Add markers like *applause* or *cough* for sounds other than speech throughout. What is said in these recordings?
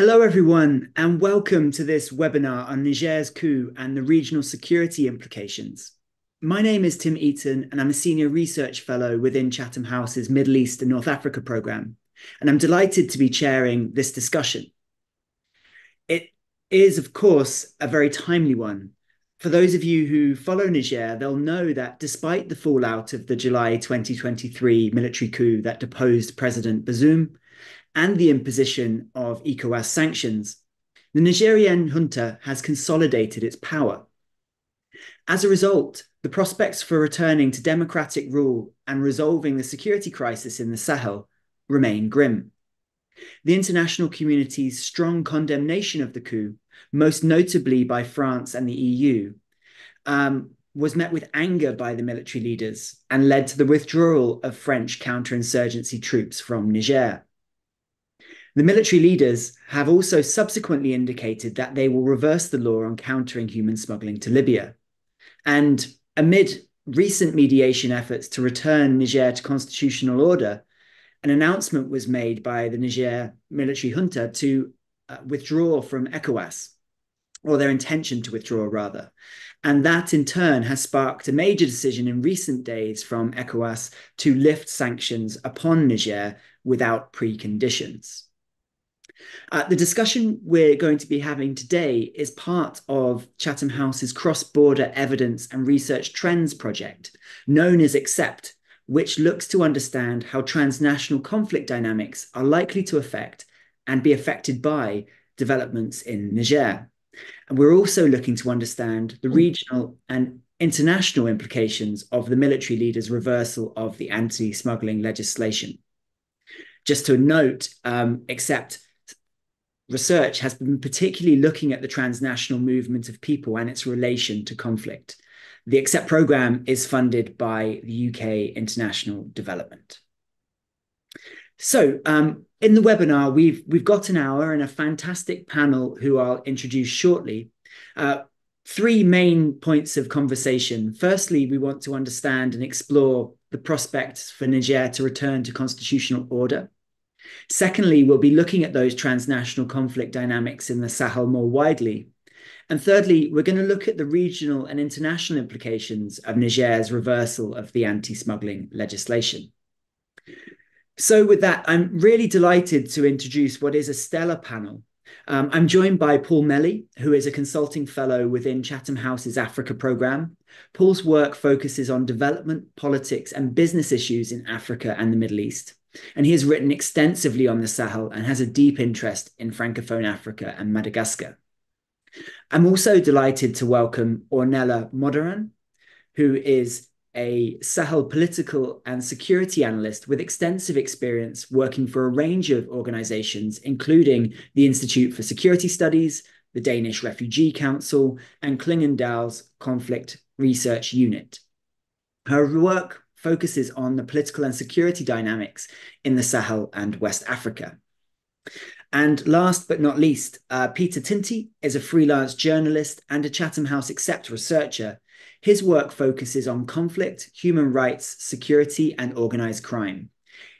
Hello, everyone, and welcome to this webinar on Niger's coup and the regional security implications. My name is Tim Eaton, and I'm a senior research fellow within Chatham House's Middle East and North Africa programme, and I'm delighted to be chairing this discussion. It is, of course, a very timely one. For those of you who follow Niger, they'll know that despite the fallout of the July 2023 military coup that deposed President Bazoum, and the imposition of ECOWAS sanctions, the Nigerian junta has consolidated its power. As a result, the prospects for returning to democratic rule and resolving the security crisis in the Sahel remain grim. The international community's strong condemnation of the coup, most notably by France and the EU, um, was met with anger by the military leaders and led to the withdrawal of French counterinsurgency troops from Niger. The military leaders have also subsequently indicated that they will reverse the law on countering human smuggling to Libya. And amid recent mediation efforts to return Niger to constitutional order, an announcement was made by the Niger military junta to uh, withdraw from ECOWAS, or their intention to withdraw, rather. And that in turn has sparked a major decision in recent days from ECOWAS to lift sanctions upon Niger without preconditions. Uh, the discussion we're going to be having today is part of Chatham House's cross border evidence and research trends project, known as XCEPT, which looks to understand how transnational conflict dynamics are likely to affect and be affected by developments in Niger. And we're also looking to understand the regional and international implications of the military leaders' reversal of the anti smuggling legislation. Just to note, um, XCEPT research has been particularly looking at the transnational movement of people and its relation to conflict. The XCEPT program is funded by the UK International Development. So, um, in the webinar, we've we've got an hour and a fantastic panel who I'll introduce shortly. Uh, three main points of conversation. Firstly, we want to understand and explore the prospects for Niger to return to constitutional order. Secondly, we'll be looking at those transnational conflict dynamics in the Sahel more widely. And thirdly, we're going to look at the regional and international implications of Niger's reversal of the anti smuggling legislation. So, with that, I'm really delighted to introduce what is a stellar panel. Um, I'm joined by Paul Melly, who is a consulting fellow within Chatham House's Africa programme. Paul's work focuses on development, politics, and business issues in Africa and the Middle East. And he has written extensively on the Sahel and has a deep interest in Francophone Africa and Madagascar. I'm also delighted to welcome Ornella Moderan, who is a Sahel political and security analyst with extensive experience working for a range of organizations, including the Institute for Security Studies, the Danish Refugee Council, and Clingendael's Conflict Research Unit. Her work focuses on the political and security dynamics in the Sahel and West Africa. And last but not least, uh, Peter Tinti is a freelance journalist and a Chatham House XCEPT researcher. His work focuses on conflict, human rights, security, and organized crime.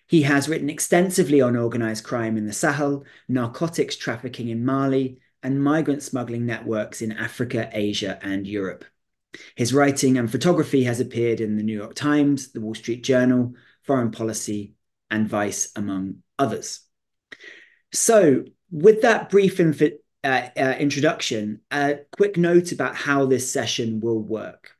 He has written extensively on organized crime in the Sahel, narcotics trafficking in Mali, and migrant smuggling networks in Africa, Asia, and Europe. His writing and photography has appeared in the New York Times, the Wall Street Journal, Foreign Policy, and Vice, among others. So, with that brief uh, uh, introduction, a quick note about how this session will work.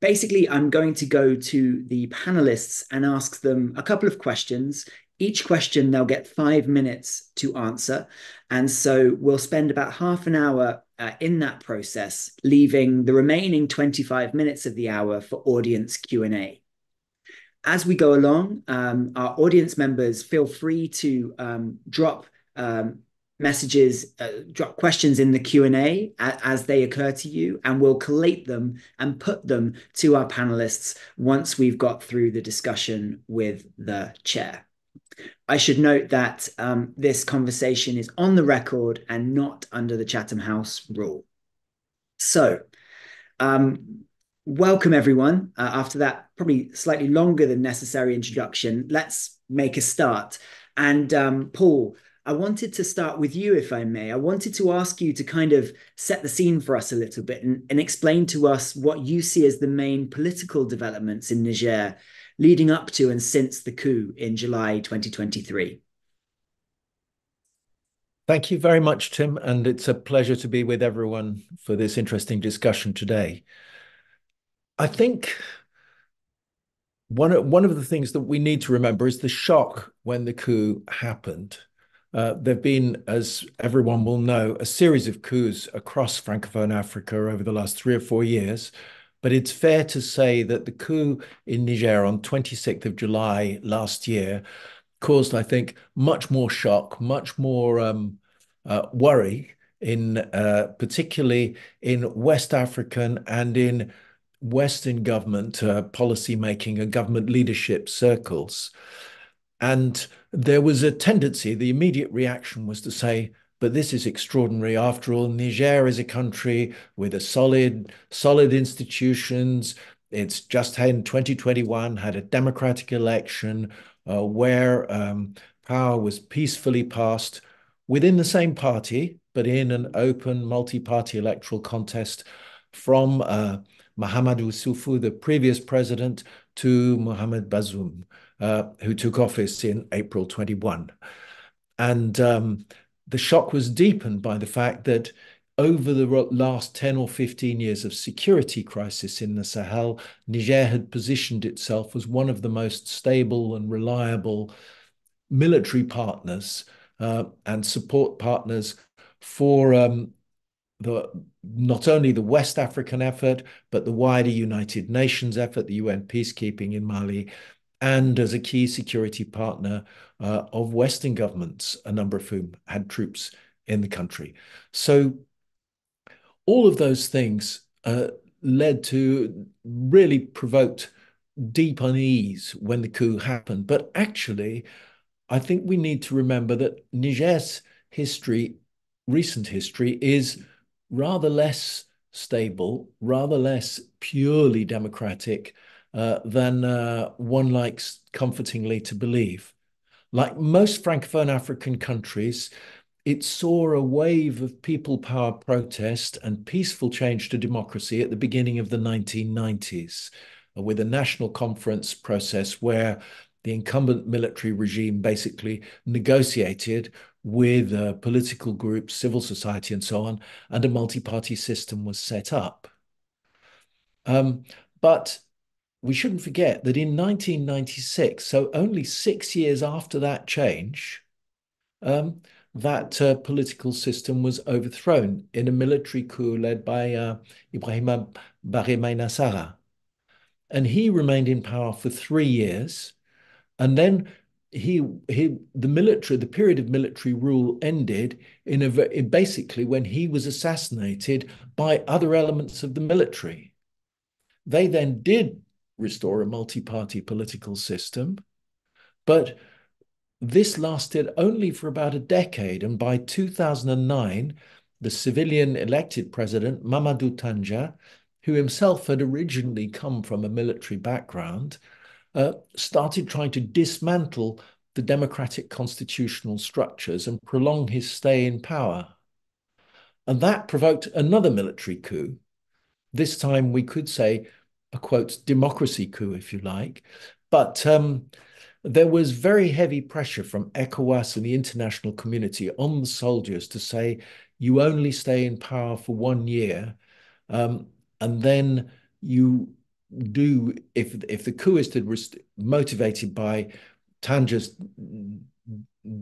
Basically, I'm going to go to the panelists and ask them a couple of questions. Each question they'll get five minutes to answer. And so we'll spend about half an hour uh, in that process, leaving the remaining 25 minutes of the hour for audience Q&A. As we go along, um, our audience members feel free to um, drop um, messages, uh, drop questions in the Q&A as they occur to you, and we'll collate them and put them to our panelists once we've got through the discussion with the chair. I should note that um, this conversation is on the record and not under the Chatham House rule. So, um, welcome everyone. Uh, after that, probably slightly longer than necessary introduction, let's make a start. And um, Paul, I wanted to start with you, if I may. I wanted to ask you to kind of set the scene for us a little bit and, and explain to us what you see as the main political developments in Niger leading up to and since the coup in July 2023. Thank you very much, Tim, and it's a pleasure to be with everyone for this interesting discussion today. I think one of, one of the things that we need to remember is the shock when the coup happened. Uh, there have been, as everyone will know, a series of coups across Francophone Africa over the last three or four years. But it's fair to say that the coup in Niger on 26th of July last year caused, I think, much more shock, much more um, uh, worry in uh, particularly in West African and in Western government uh, policy making and government leadership circles. And there was a tendency, the immediate reaction was to say, but this is extraordinary. After all, Niger is a country with a solid, solid institutions. It's just had in 2021 had a democratic election uh, where um, power was peacefully passed within the same party, but in an open multi-party electoral contest from uh, Mahamadou Issoufou, the previous president, to Mohamed Bazoum, uh, who took office in April 21. And um, the shock was deepened by the fact that over the last 10 or 15 years of security crisis in the Sahel, Niger had positioned itself as one of the most stable and reliable military partners uh, and support partners for um, the not only the West African effort, but the wider United Nations effort, the UN peacekeeping in Mali, and as a key security partner uh, of Western governments, a number of whom had troops in the country. So all of those things uh, led to really provoked deep unease when the coup happened. But actually, I think we need to remember that Niger's history, recent history, is rather less stable, rather less purely democratic uh, than uh, one likes comfortingly to believe. Like most Francophone African countries, it saw a wave of people power protest and peaceful change to democracy at the beginning of the 1990s, uh, with a national conference process where the incumbent military regime basically negotiated with uh, political groups, civil society, and so on, and a multi party system was set up. Um, but we shouldn't forget that in 1996, so only six years after that change, um, that uh, political system was overthrown in a military coup led by uh, Ibrahima Barre. And he remained in power for three years. And then he he the military the period of military rule ended in a in basically when he was assassinated by other elements of the military they then did restore a multi-party political system but this lasted only for about a decade and by 2009 the civilian elected president Mamadou Tandja, who himself had originally come from a military background uh, started trying to dismantle the democratic constitutional structures and prolong his stay in power. And that provoked another military coup. This time we could say a quote, democracy coup, if you like. But um, there was very heavy pressure from ECOWAS and the international community on the soldiers to say, you only stay in power for one year. Um, and then you do if if the coup is to motivated by Tandja's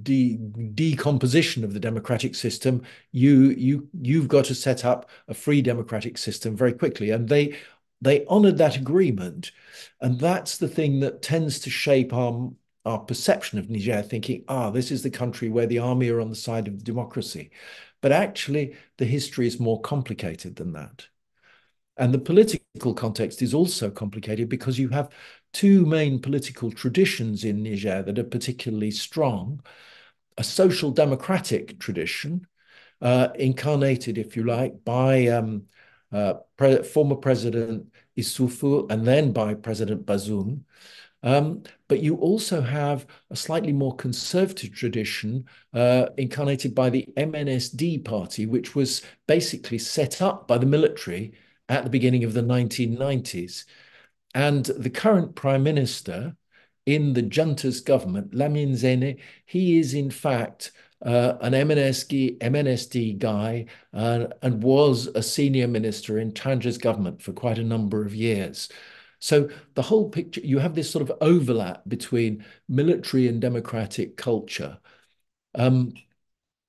de decomposition of the democratic system, you you you've got to set up a free democratic system very quickly, and they they honoured that agreement, and that's the thing that tends to shape our our perception of Niger, thinking, ah, this is the country where the army are on the side of democracy, but actually the history is more complicated than that. And the political context is also complicated because you have two main political traditions in Niger that are particularly strong. A social democratic tradition, uh, incarnated, if you like, by um, uh, pre former President Issoufou and then by President Bazoum, Um, but you also have a slightly more conservative tradition uh, incarnated by the MNSD party, which was basically set up by the military at the beginning of the 1990s. And the current prime minister in the junta's government, Lamine Zeine, he is in fact uh, an MNSD, MNSD guy uh, and was a senior minister in Tandja's government for quite a number of years. So the whole picture, you have this sort of overlap between military and democratic culture. Um,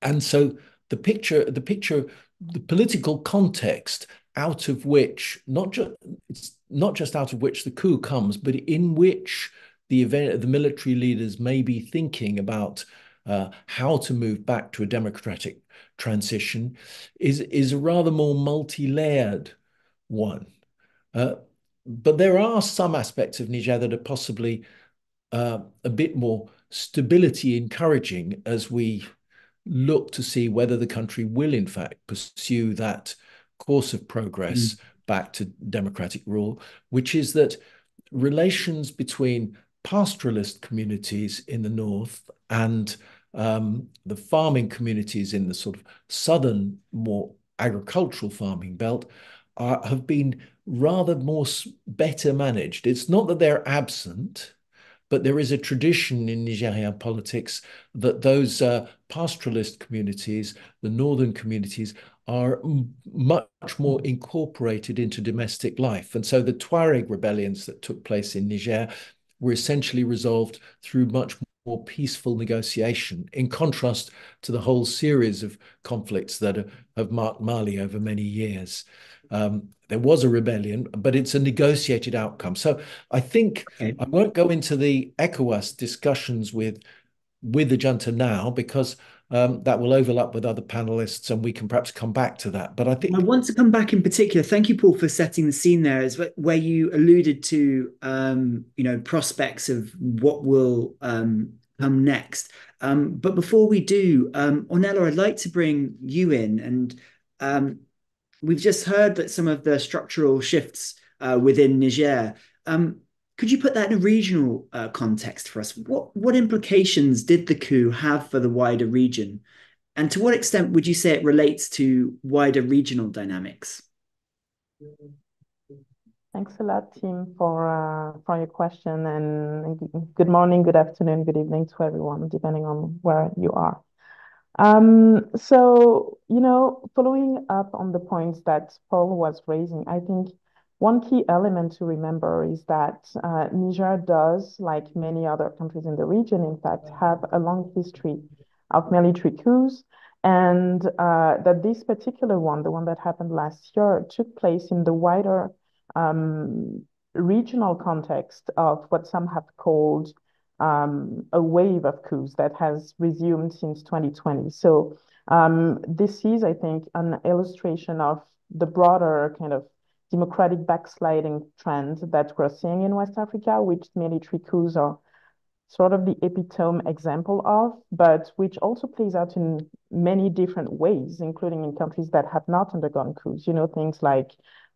and so the picture, the picture, the political context out of which not just it's not just out of which the coup comes, but in which the event the military leaders may be thinking about uh, how to move back to a democratic transition is is a rather more multi-layered one. Uh, but there are some aspects of Niger that are possibly uh, a bit more stability encouraging as we look to see whether the country will in fact pursue that course of progress mm. back to democratic rule, which is that relations between pastoralist communities in the north and um, the farming communities in the sort of southern, more agricultural farming belt are, have been rather more better managed. It's not that they're absent, but there is a tradition in Nigerian politics that those uh, pastoralist communities, the northern communities, are much more incorporated into domestic life. And so the Tuareg rebellions that took place in Niger were essentially resolved through much more peaceful negotiation, in contrast to the whole series of conflicts that have marked Mali over many years. Um, there was a rebellion, but it's a negotiated outcome. So I think okay. I won't go into the ECOWAS discussions with with the junta now because um, that will overlap with other panelists and we can perhaps come back to that. But I think I want to come back in particular. Thank you, Paul, for setting the scene there, as where you alluded to, um, you know, prospects of what will um, come next. Um, but before we do, um, Ornella, I'd like to bring you in, and um, we've just heard that some of the structural shifts uh, within Niger. Um, could you put that in a regional uh, context for us? What what implications did the coup have for the wider region, and to what extent would you say it relates to wider regional dynamics? Thanks a lot, Tim, for uh, for your question, and good morning, good afternoon, good evening to everyone, depending on where you are. Um, so, you know, following up on the points that Paul was raising, I think one key element to remember is that uh, Niger does, like many other countries in the region, in fact, have a long history of military coups, and uh, that this particular one, the one that happened last year, took place in the wider um, regional context of what some have called um, a wave of coups that has resumed since 2020. So um, this is, I think, an illustration of the broader kind of democratic backsliding trend that we're seeing in West Africa, which military coups are sort of the epitome example of, but which also plays out in many different ways, including in countries that have not undergone coups. You know, things like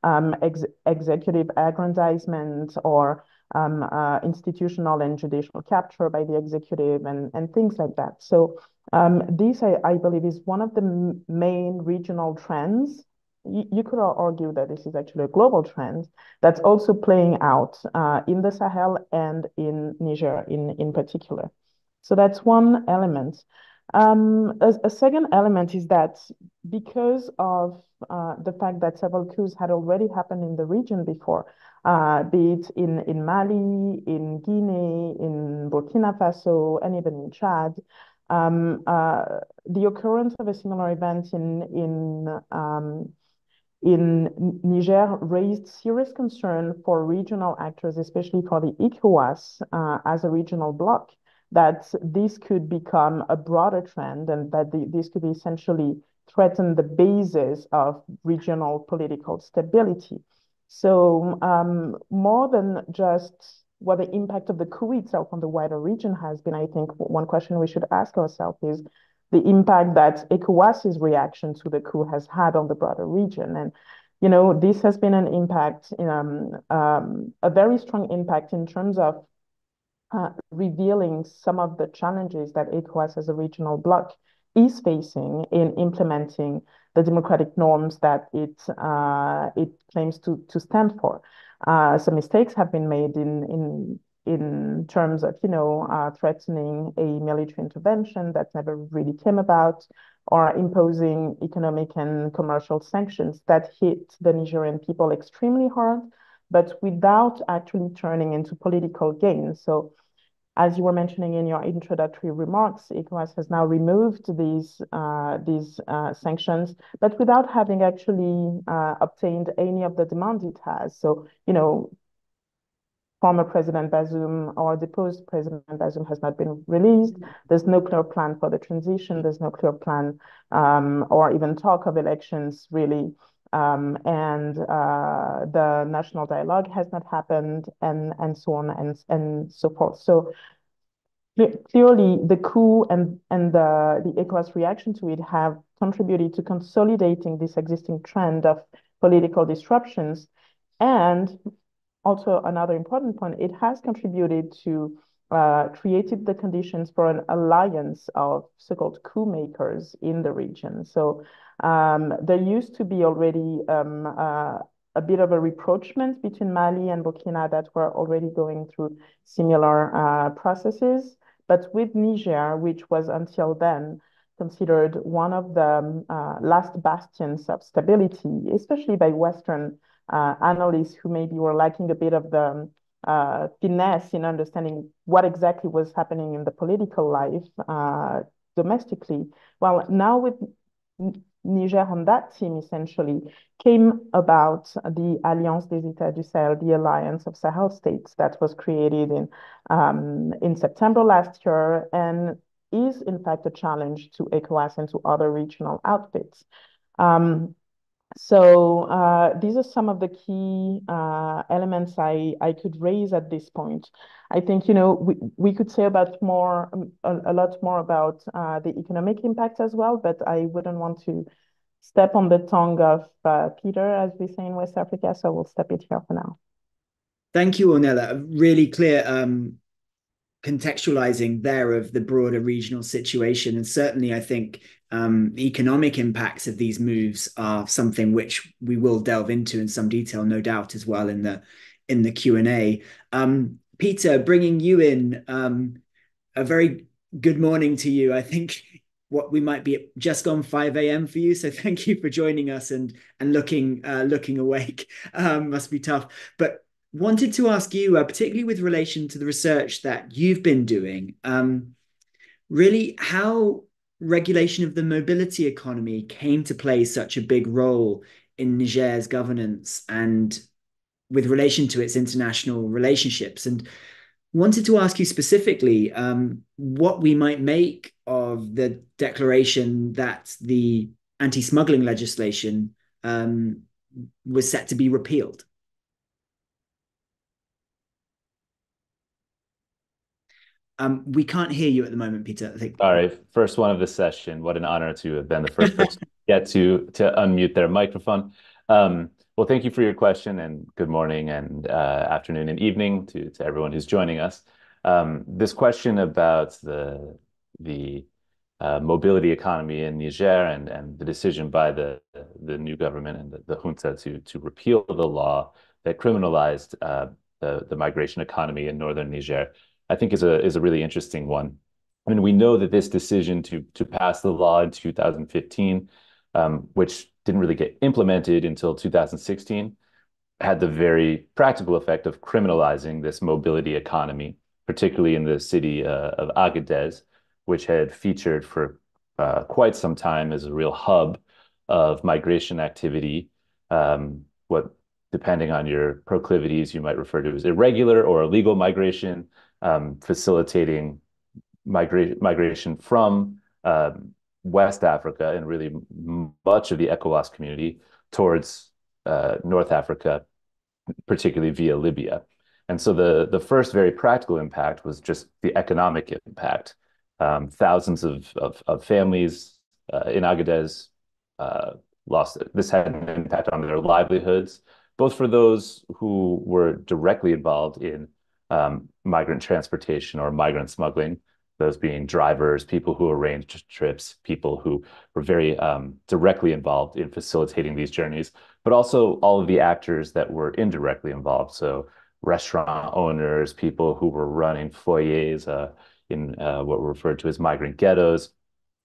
um, ex executive aggrandizement or um, uh, institutional and judicial capture by the executive and, and things like that. So um, this, I, I believe, is one of the main regional trends you, could argue that this is actually a global trend that's also playing out uh, in the Sahel and in Niger in, in particular. So that's one element. Um, a, a, second element is that because of uh, the fact that several coups had already happened in the region before, uh, be it in, in Mali, in Guinea, in Burkina Faso, and even in Chad, um, uh, the occurrence of a similar event in, in um, in Niger raised serious concern for regional actors, especially for the ECOWAS uh, as a regional bloc, that this could become a broader trend and that the, this could essentially threaten the basis of regional political stability. So um, more than just what the impact of the coup itself on the wider region has been, I think one question we should ask ourselves is, the impact that ECOWAS's reaction to the coup has had on the broader region. And, you know, this has been an impact, um, um, a very strong impact in terms of uh, revealing some of the challenges that ECOWAS as a regional bloc is facing in implementing the democratic norms that it uh, it claims to to stand for. Uh, some mistakes have been made in in in terms of you know uh, threatening a military intervention that never really came about, or imposing economic and commercial sanctions that hit the Nigerian people extremely hard, but without actually turning into political gain. So as you were mentioning in your introductory remarks, ECOWAS has now removed these uh, these uh, sanctions, but without having actually uh, obtained any of the demand it has. So, you know, former President Bazoum or deposed President Bazoum has not been released. There's no clear plan for the transition. There's no clear plan um, or even talk of elections, really. Um, and uh, the national dialogue has not happened, and and so on and and so forth. So clearly, the coup and and the the ECOWAS reaction to it have contributed to consolidating this existing trend of political disruptions, and also another important point, it has contributed to uh, created the conditions for an alliance of so-called coup makers in the region. So um, there used to be already um, uh, a bit of a rapprochement between Mali and Burkina that were already going through similar uh, processes. But with Niger, which was until then considered one of the uh, last bastions of stability, especially by Western analysts who maybe were lacking a bit of the uh, finesse in understanding what exactly was happening in the political life uh, domestically. Well, now with Niger on that team essentially came about the Alliance des États du Sahel, the alliance of Sahel states that was created in um, in September last year and is in fact a challenge to ECOWAS and to other regional outfits. Um, so uh, these are some of the key uh, elements I, I could raise at this point. I think, you know, we, we could say about more, um, a, a lot more about uh, the economic impact as well, but I wouldn't want to step on the tongue of uh, Peter, as we say in West Africa, so we'll step it here for now. Thank you, Ornella. Really clear um, contextualizing there of the broader regional situation. And certainly, I think um, the economic impacts of these moves are something which we will delve into in some detail, no doubt, as well in the in the Q and A. Um, Peter, bringing you in, um, a very good morning to you. I think what we might be just gone 5 a.m. for you. So thank you for joining us and and looking uh, looking awake. *laughs* Um, must be tough. But wanted to ask you, uh, particularly with relation to the research that you've been doing, um, really how regulation of the mobility economy came to play such a big role in Niger's governance and with relation to its international relationships. And wanted to ask you specifically um, what we might make of the declaration that the anti smuggling legislation um, was set to be repealed. Um, we can't hear you at the moment, Peter. I think. Right, first one of the session. What an honor to have been the first person to get to to unmute their microphone. Um, well, thank you for your question, and good morning, and uh, afternoon, and evening to to everyone who's joining us. Um, this question about the the uh, mobility economy in Niger and and the decision by the the new government and the, the junta to to repeal the law that criminalized uh, the the migration economy in northern Niger I think is a is a really interesting one. I mean, we know that this decision to to pass the law in 2015, um, which didn't really get implemented until 2016, had the very practical effect of criminalizing this mobility economy, particularly in the city uh, of Agadez, which had featured for uh, quite some time as a real hub of migration activity. Um, what, depending on your proclivities, you might refer to as irregular or illegal migration, um, facilitating migration from um, West Africa and really much of the ECOWAS community towards uh, North Africa, particularly via Libya. And so the, the first very practical impact was just the economic impact. Um, thousands of, of, of families uh, in Agadez uh, lost. This had an impact on their livelihoods, both for those who were directly involved in um, migrant transportation or migrant smuggling, those being drivers, people who arranged trips, people who were very um, directly involved in facilitating these journeys, but also all of the actors that were indirectly involved. So restaurant owners, people who were running foyers uh, in uh, what were referred to as migrant ghettos,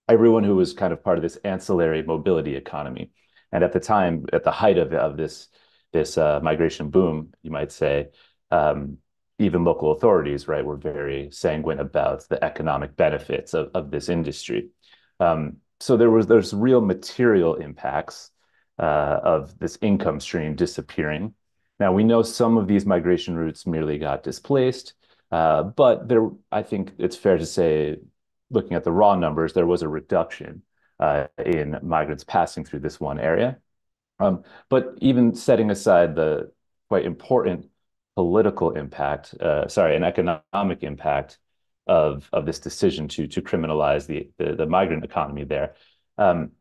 everyone who was kind of part of this ancillary mobility economy. And at the time, at the height of, of this, this uh, migration boom, you might say, um, even local authorities, right, were very sanguine about the economic benefits of, of this industry. Um, so there was there's real material impacts uh, of this income stream disappearing. Now we know some of these migration routes merely got displaced, uh, but there, I think it's fair to say, looking at the raw numbers, there was a reduction uh, in migrants passing through this one area. Um, but even setting aside the quite important political impact, uh, sorry, an economic impact of of this decision to to criminalize the the, the migrant economy there. Um,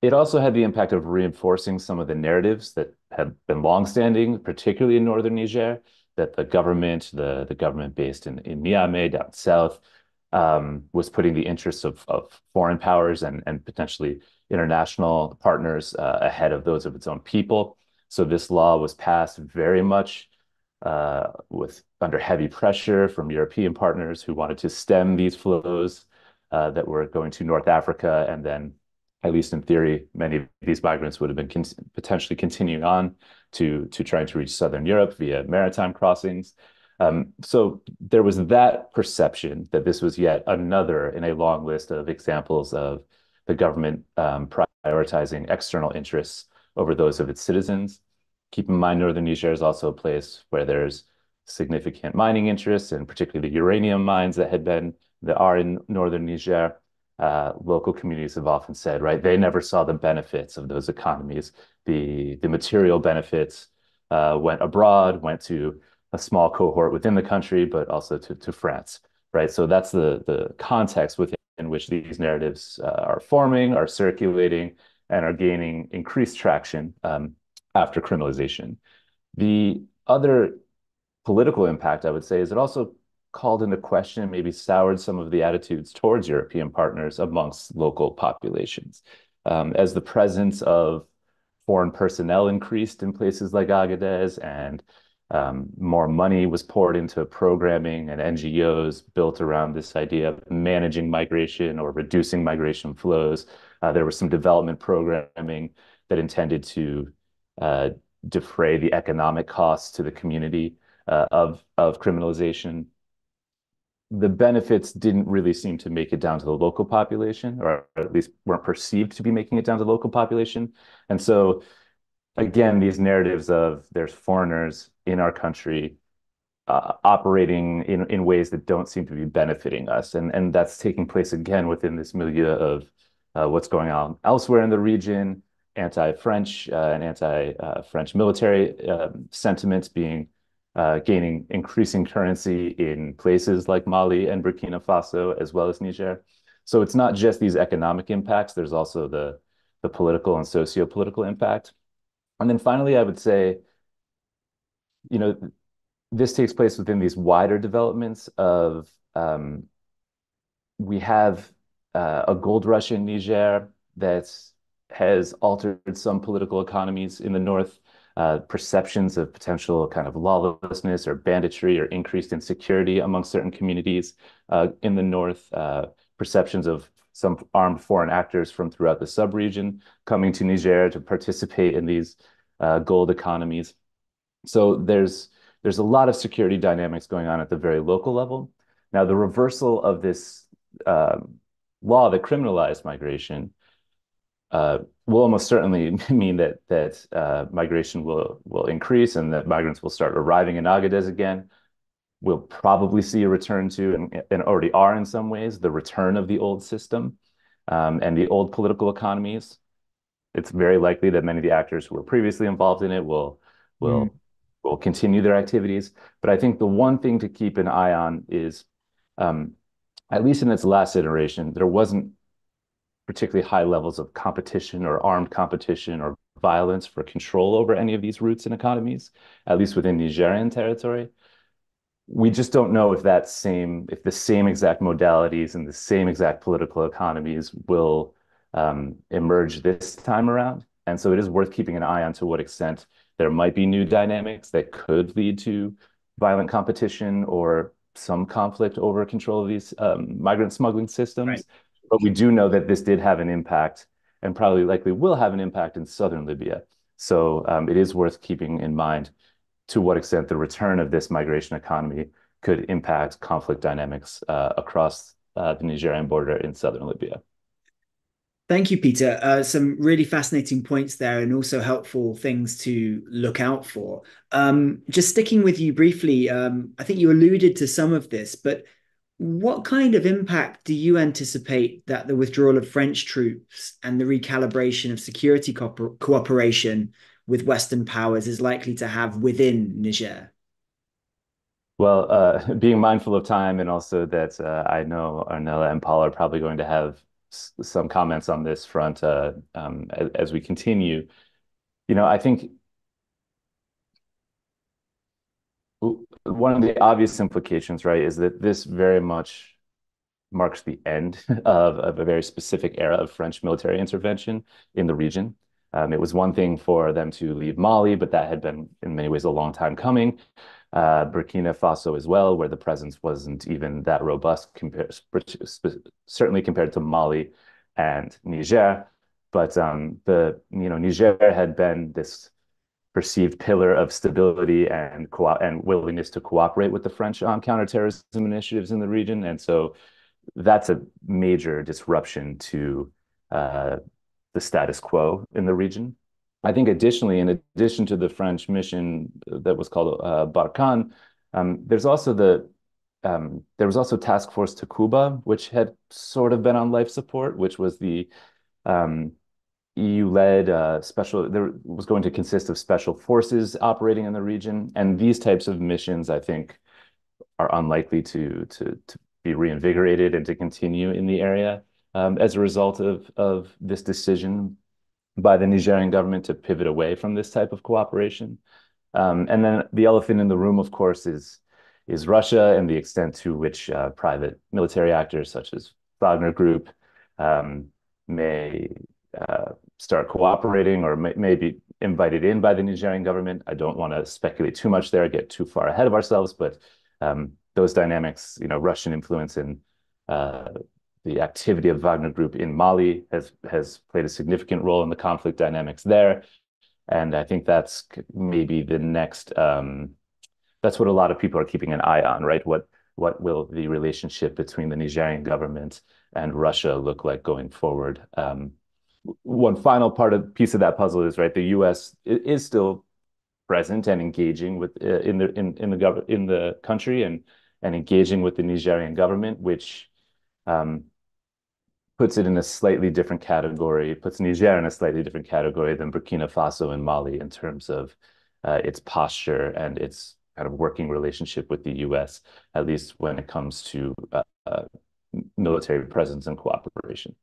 it also had the impact of reinforcing some of the narratives that had been longstanding, particularly in northern Niger, that the government, the the government based in in Niamey down south, um, was putting the interests of of foreign powers and and potentially international partners uh, ahead of those of its own people. So this law was passed very much under heavy pressure from European partners who wanted to stem these flows uh, that were going to North Africa. And then, at least in theory, many of these migrants would have been potentially continuing on to trying to reach Southern Europe via maritime crossings. Um, so there was that perception that this was yet another in a long list of examples of the government um, prioritizing external interests over those of its citizens. Keep in mind, northern Niger is also a place where there's significant mining interests, and particularly the uranium mines that had been that are in northern Niger. Uh, local communities have often said, right, they never saw the benefits of those economies. The the material benefits uh, went abroad, went to a small cohort within the country, but also to to France, right? So that's the the context within which these narratives uh, are forming, are circulating, and are gaining increased traction. Um, after criminalization. The other political impact, I would say, is it also called into question, maybe soured some of the attitudes towards European partners amongst local populations. Um, as the presence of foreign personnel increased in places like Agadez and um, more money was poured into programming and NGOs built around this idea of managing migration or reducing migration flows. Uh, there was some development programming that intended to defray the economic costs to the community uh, of of criminalization. The benefits didn't really seem to make it down to the local population, or at least weren't perceived to be making it down to the local population. And so, again, these narratives of there's foreigners in our country uh, operating in, in ways that don't seem to be benefiting us. And, and that's taking place again within this milieu of uh, what's going on elsewhere in the region, anti-French uh, and anti-French military um, sentiments being uh, gaining increasing currency in places like Mali and Burkina Faso, as well as Niger. So it's not just these economic impacts, there's also the the political and socio-political impact. And then finally, I would say, you know, this takes place within these wider developments of um, we have uh, a gold rush in Niger that's has altered some political economies in the north. Uh, perceptions of potential kind of lawlessness or banditry or increased insecurity among certain communities uh, in the north. Uh, perceptions of some armed foreign actors from throughout the sub-region coming to Niger to participate in these uh, gold economies. So there's there's a lot of security dynamics going on at the very local level. Now, the reversal of this um, law that criminalized migration uh, will almost certainly *laughs* mean that that uh, migration will will increase and that migrants will start arriving in Agadez again. We'll probably see a return to, and, and already are in some ways, the return of the old system um, and the old political economies. It's very likely that many of the actors who were previously involved in it will will mm. will continue their activities. But I think the one thing to keep an eye on is, um, at least in its last iteration, there wasn't particularly high levels of competition or armed competition or violence for control over any of these routes and economies, at least within Nigerian territory. we just don't know if that same, if the same exact modalities and the same exact political economies will um, emerge this time around. And so it is worth keeping an eye on to what extent there might be new dynamics that could lead to violent competition or some conflict over control of these um, migrant smuggling systems. Right. But we do know that this did have an impact and probably likely will have an impact in southern Libya. So um, it is worth keeping in mind to what extent the return of this migration economy could impact conflict dynamics uh, across uh, the Nigerian border in southern Libya. Thank you, Peter. Uh, some really fascinating points there and also helpful things to look out for. Um, just sticking with you briefly, um, I think you alluded to some of this, but what kind of impact do you anticipate that the withdrawal of French troops and the recalibration of security co cooperation with Western powers is likely to have within Niger? Well, uh, *laughs* being mindful of time and also that uh, I know Ornella and Paul are probably going to have some comments on this front uh, um, as, as we continue. You know, I think one of the obvious implications, right, is that this very much marks the end *laughs* of, of a very specific era of French military intervention in the region. Um, it was one thing for them to leave Mali, but that had been in many ways a long time coming. Uh, Burkina Faso as well, where the presence wasn't even that robust, compared, certainly compared to Mali and Niger. But um, the you know Niger had been this perceived pillar of stability and co- and willingness to cooperate with the French on counterterrorism initiatives in the region, and so that's a major disruption to uh, the status quo in the region. I think additionally, in addition to the French mission that was called uh, Barkhane, um, there's also the um, there was also Task Force Takuba, which had sort of been on life support, which was the um, EU-led uh, special. There was going to consist of special forces operating in the region, and these types of missions, I think, are unlikely to to to be reinvigorated and to continue in the area um, as a result of of this decision by the Nigerian government to pivot away from this type of cooperation. Um, and then the elephant in the room, of course, is is Russia and the extent to which uh, private military actors such as Wagner Group um, may uh, start cooperating or may, may, be invited in by the Nigerian government. I don't want to speculate too much there, get too far ahead of ourselves, but um, those dynamics, you know, Russian influence in uh, the activity of Wagner Group in Mali has has played a significant role in the conflict dynamics there. And I think that's maybe the next, um, that's what a lot of people are keeping an eye on, right? What what will the relationship between the Nigerian government and Russia look like going forward? Um, one final part of piece of that puzzle is right. The U.S. is still present and engaging with uh, in the in in the gov- in the country and and engaging with the Nigerian government, which um, puts it in a slightly different category, puts Niger in a slightly different category than Burkina Faso and Mali in terms of uh, its posture and its kind of working relationship with the U.S., at least when it comes to uh, uh, military presence and cooperation.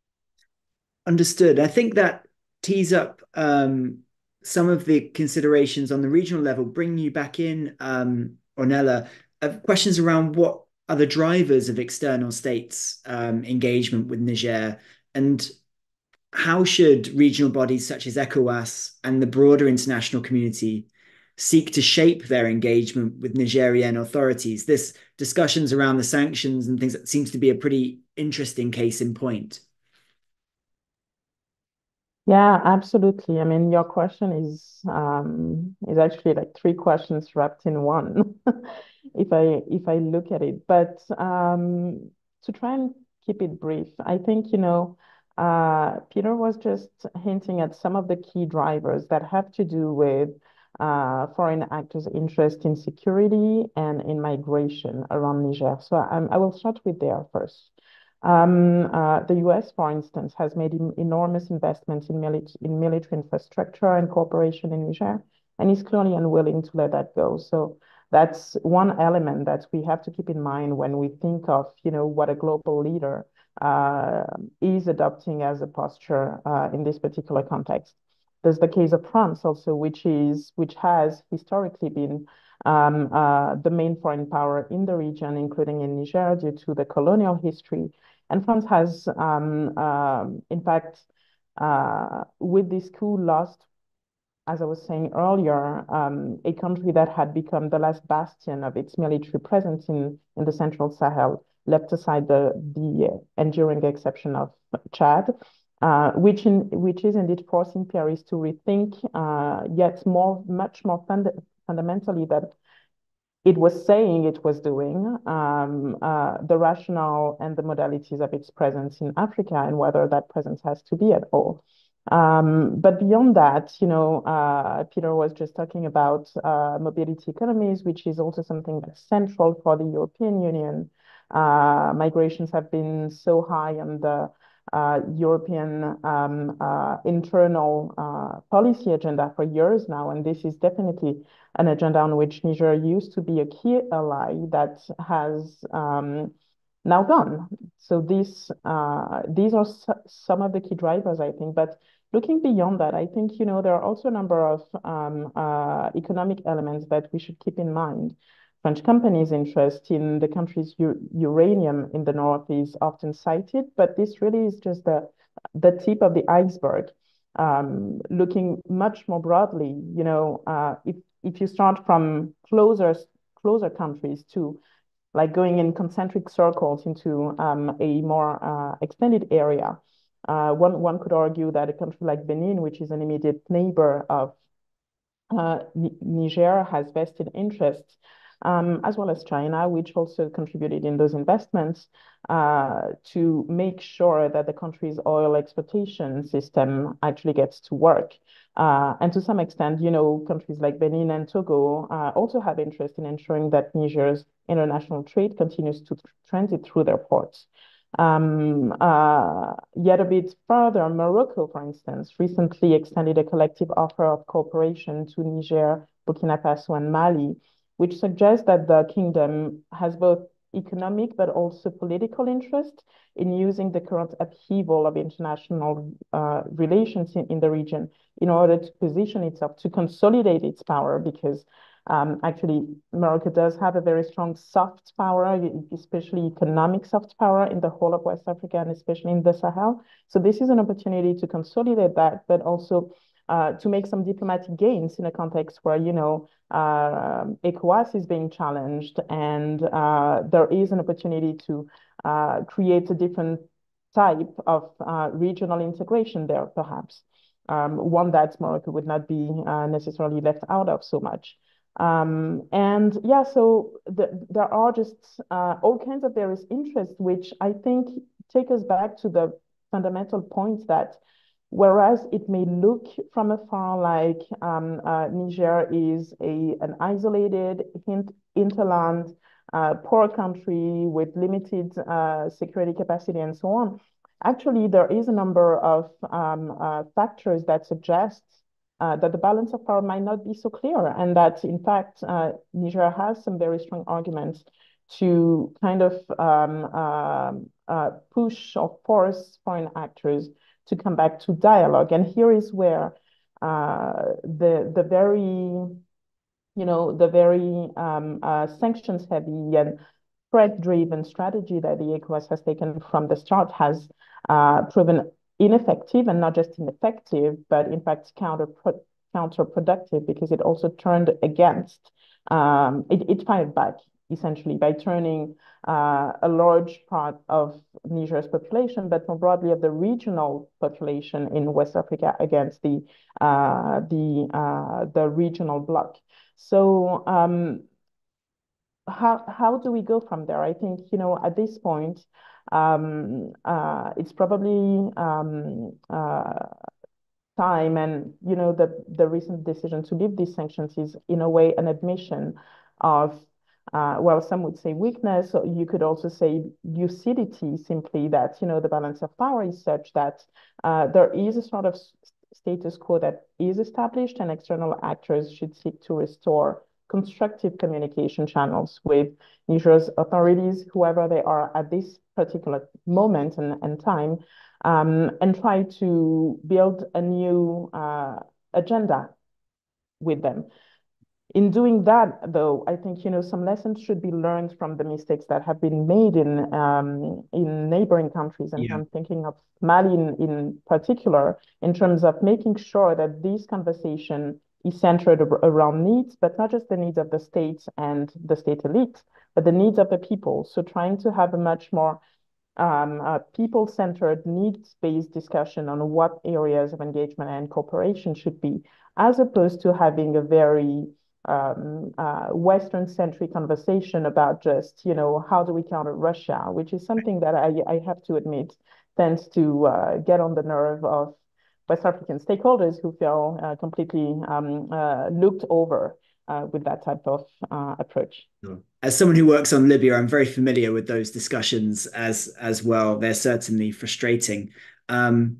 Understood. I think that tees up um, some of the considerations on the regional level, bringing you back in, um, Ornella, questions around what are the drivers of external states um, engagement with Niger, and how should regional bodies such as ECOWAS and the broader international community seek to shape their engagement with Nigerian authorities? This discussions around the sanctions and things that seems to be a pretty interesting case in point. Yeah, absolutely. I mean, your question is um, is actually like three questions wrapped in one, *laughs* if I if I look at it. But um, to try and keep it brief, I think you know, uh, Peter was just hinting at some of the key drivers that have to do with uh, foreign actors' interest in security and in migration around Niger. So um, I will start with there first. Um, uh, the US, for instance, has made enormous investments in, mili in military infrastructure and cooperation in Niger, and is clearly unwilling to let that go. So that's one element that we have to keep in mind when we think of, you know, what a global leader uh, is adopting as a posture uh, in this particular context. There's the case of France also, which is which has historically been um, the main foreign power in the region, including in Niger, due to the colonial history. And France has, um, um, in fact, uh, with this coup, lost, as I was saying earlier, um, a country that had become the last bastion of its military presence in, in the central Sahel, left aside the, the enduring exception of Chad. Uh, which in, which is indeed forcing Paris to rethink uh, yet more, much more fund fundamentally that it was saying it was doing, um, uh, the rationale and the modalities of its presence in Africa and whether that presence has to be at all. Um, but beyond that, you know, uh, Peter was just talking about uh, mobility economies, which is also something that's central for the European Union. Uh, migrations have been so high on the European um, uh, internal uh, policy agenda for years now, and this is definitely an agenda on which Niger used to be a key ally that has um, now gone. So these uh, these are some of the key drivers, I think. But looking beyond that, I think you know there are also a number of um, uh, economic elements that we should keep in mind. French companies' interest in the country's uranium in the north is often cited, but this really is just the, the tip of the iceberg. Um, looking much more broadly, you know, uh, if, if you start from closer, closer countries to like going in concentric circles into um, a more uh, extended area, uh, one, one could argue that a country like Benin, which is an immediate neighbor of uh, Niger, has vested interests um, as well as China, which also contributed in those investments uh, to make sure that the country's oil exploitation system actually gets to work. Uh, and to some extent, you know, countries like Benin and Togo uh, also have interest in ensuring that Niger's international trade continues to transit through their ports. Um, uh, yet a bit further, Morocco, for instance, recently extended a collective offer of cooperation to Niger, Burkina Faso, and Mali which suggests that the kingdom has both economic but also political interest in using the current upheaval of international uh, relations in, in, the region in order to position itself, to consolidate its power, because um, actually Morocco does have a very strong soft power, especially economic soft power in the whole of West Africa and especially in the Sahel. So this is an opportunity to consolidate that, but also uh, to make some diplomatic gains in a context where, you know, uh, ECOWAS is being challenged and uh, there is an opportunity to uh, create a different type of uh, regional integration there, perhaps. Um, one that Morocco would not be uh, necessarily left out of so much. Um, and yeah, so the, there are just all kinds of various interests, which I think take us back to the fundamental point that Whereas it may look from afar like um, uh, Niger is a, an isolated hinterland, uh, poor country with limited uh, security capacity and so on, actually there is a number of um, uh, factors that suggest uh, that the balance of power might not be so clear and that in fact uh, Niger has some very strong arguments to kind of um, push or force foreign actors to come back to dialogue. And here is where uh, the the very you know the very um, uh, sanctions heavy and threat driven strategy that the ECOWAS has taken from the start has uh, proven ineffective and not just ineffective, but in fact counter counterproductive because it also turned against um, it, it fired back essentially by turning uh, a large part of Niger's population, but more broadly of the regional population in West Africa against the uh, the uh, the regional bloc. So um, how how do we go from there? I think you know at this point um, uh, it's probably um, uh, time, and you know the the recent decision to lift these sanctions is in a way an admission of uh, well, some would say weakness, or you could also say lucidity, simply that, you know, the balance of power is such that uh, there is a sort of status quo that is established and external actors should seek to restore constructive communication channels with Niger's authorities, whoever they are at this particular moment and, and time, um, and try to build a new uh, agenda with them. In doing that, though, I think you know some lessons should be learned from the mistakes that have been made in um, in neighboring countries, and yeah. I'm thinking of Mali in, in particular, in terms of making sure that this conversation is centered around needs, but not just the needs of the state and the state elite, but the needs of the people. So trying to have a much more um, people-centered, needs-based discussion on what areas of engagement and cooperation should be, as opposed to having a very um, uh, Western-centric conversation about just, you know, how do we counter Russia, which is something that I, I have to admit tends to uh, get on the nerve of West African stakeholders who feel uh, completely um, uh, looked over uh, with that type of uh, approach. As someone who works on Libya, I'm very familiar with those discussions as as well. They're certainly frustrating. Um,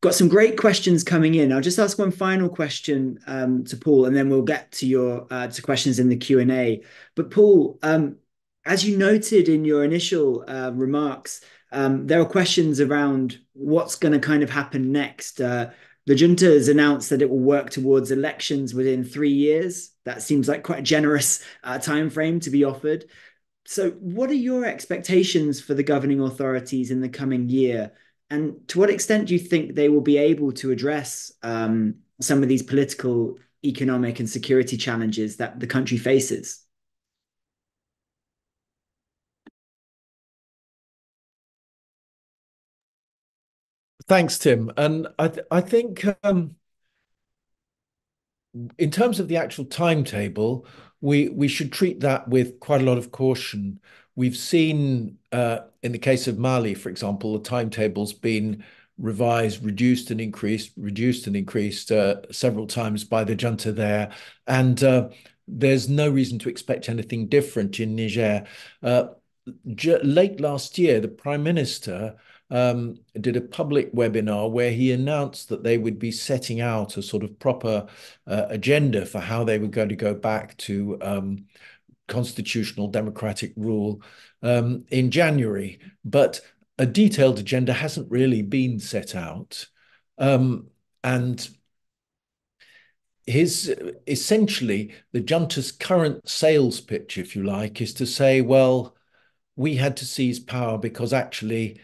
got some great questions coming in. I'll just ask one final question um, to Paul, and then we'll get to your uh, to questions in the Q and A. But Paul, um, as you noted in your initial uh, remarks, um, there are questions around what's going to kind of happen next. Uh, the junta has announced that it will work towards elections within three years. That seems like quite a generous uh, time frame to be offered. So, what are your expectations for the governing authorities in the coming year? And to what extent do you think they will be able to address um, some of these political, economic, and security challenges that the country faces? Thanks, Tim. And I th I think um, in terms of the actual timetable, we we should treat that with quite a lot of caution. We've seen uh, in the case of Mali, for example, the timetable's been revised, reduced and increased, reduced and increased uh, several times by the junta there. And uh, there's no reason to expect anything different in Niger. Late last year, the prime minister um, did a public webinar where he announced that they would be setting out a sort of proper agenda for how they were going to go back to um, constitutional democratic rule um, in January. But a detailed agenda hasn't really been set out. Um, and his essentially the junta's current sales pitch, if you like, is to say, well, we had to seize power because actually